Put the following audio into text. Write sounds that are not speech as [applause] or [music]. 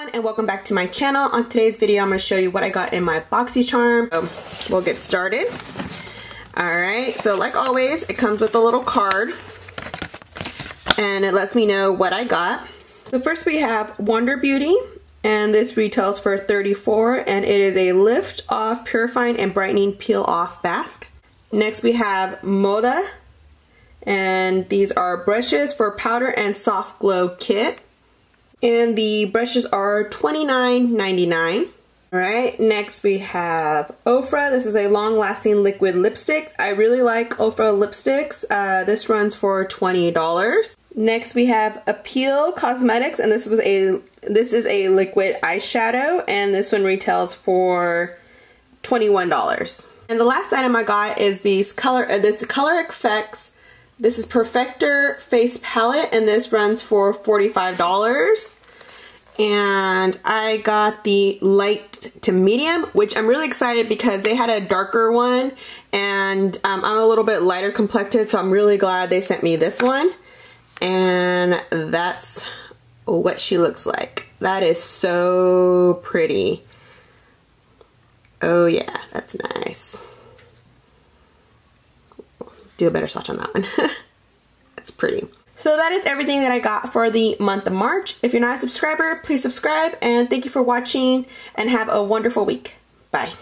everyone and welcome back to my channel. On today's video I'm going to show you what I got in my BoxyCharm. So we'll get started. Alright, so like always it comes with a little card and it lets me know what I got. So first we have Wander Beauty and this retails for 34 and it is a lift off purifying and brightening peel off mask. Next we have Moda and these are brushes for powder and soft glow kit and the brushes are $29.99. Alright, next we have Ofra. This is a long-lasting liquid lipstick. I really like Ofra lipsticks. Uh, this runs for $20. Next we have Appeal Cosmetics, and this was a this is a liquid eyeshadow, and this one retails for $21. And the last item I got is these color uh, this Cover FX this is Perfector Face Palette and this runs for $45. And I got the light to medium, which I'm really excited because they had a darker one and um, I'm a little bit lighter complected, so I'm really glad they sent me this one. And that's what she looks like. That is so pretty. Oh yeah, that's nice do a better swatch on that one. [laughs] it's pretty. So that is everything that I got for the month of March. If you're not a subscriber, please subscribe and thank you for watching and have a wonderful week. Bye.